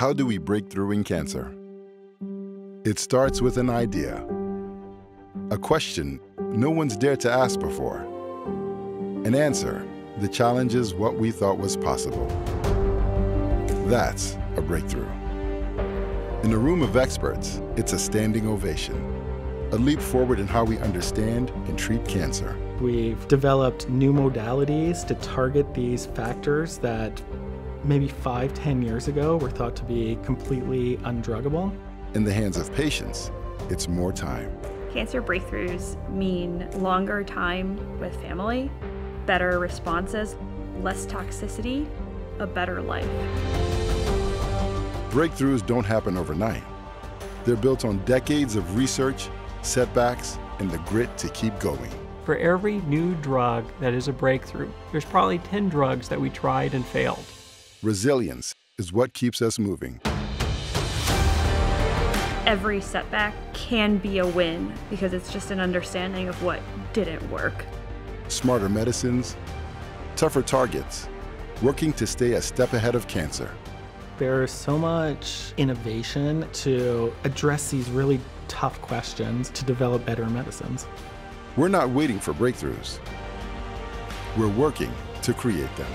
How do we break through in cancer? It starts with an idea, a question no one's dared to ask before. An answer that challenges what we thought was possible. That's a breakthrough. In a room of experts, it's a standing ovation, a leap forward in how we understand and treat cancer. We've developed new modalities to target these factors that maybe five, ten years ago were thought to be completely undruggable. In the hands of patients, it's more time. Cancer breakthroughs mean longer time with family, better responses, less toxicity, a better life. Breakthroughs don't happen overnight. They're built on decades of research, setbacks, and the grit to keep going. For every new drug that is a breakthrough, there's probably 10 drugs that we tried and failed. Resilience is what keeps us moving. Every setback can be a win because it's just an understanding of what didn't work. Smarter medicines, tougher targets, working to stay a step ahead of cancer. There's so much innovation to address these really tough questions to develop better medicines. We're not waiting for breakthroughs. We're working to create them.